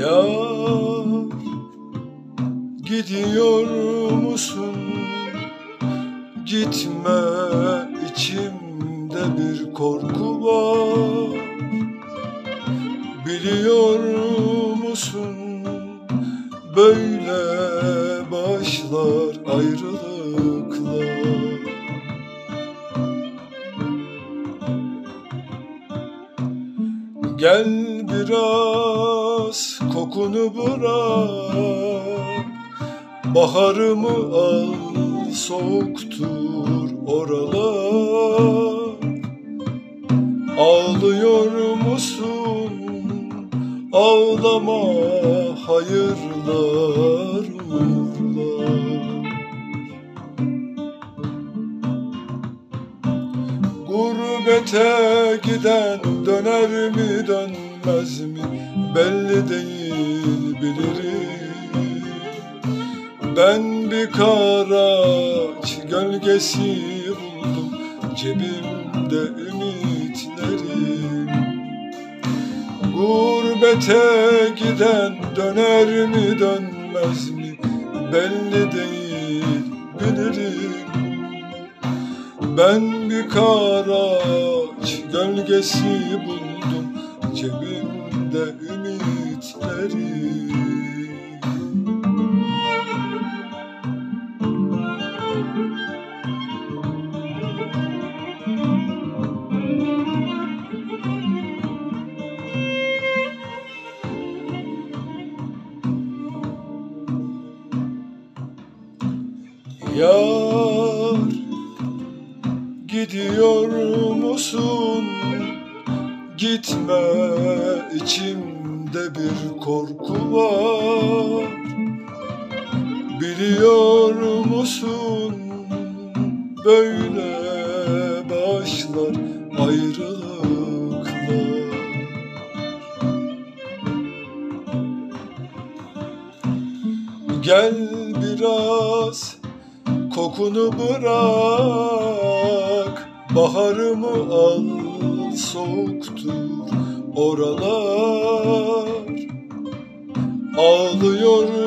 Ya gidiyor musun? Gitme içimde bir korku var. Biliyor musun? Böyle başlar ayrılıklar Gel biraz kokunu bırak. Baharımı al soğuktur oralar. Ağlıyor musun? Ağlama hayırlar Gurbete giden döner mi dönmez mi? Belli değil bilirim. Ben bir karaç gölgesi buldum. Cebimde ümitlerim Gurbete giden döner mi dönmez mi? Belli değil bilirim ben bir karaç gölgesi buldum cebimde ümitleri. Yar gidiyor musun? Gitme içimde bir korku var. Biliyor musun? Böyle başlar ayrılıklar. Gel biraz kokunu bırak Baharımı al soğuktur oralar. Ağlıyor musun